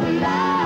Love.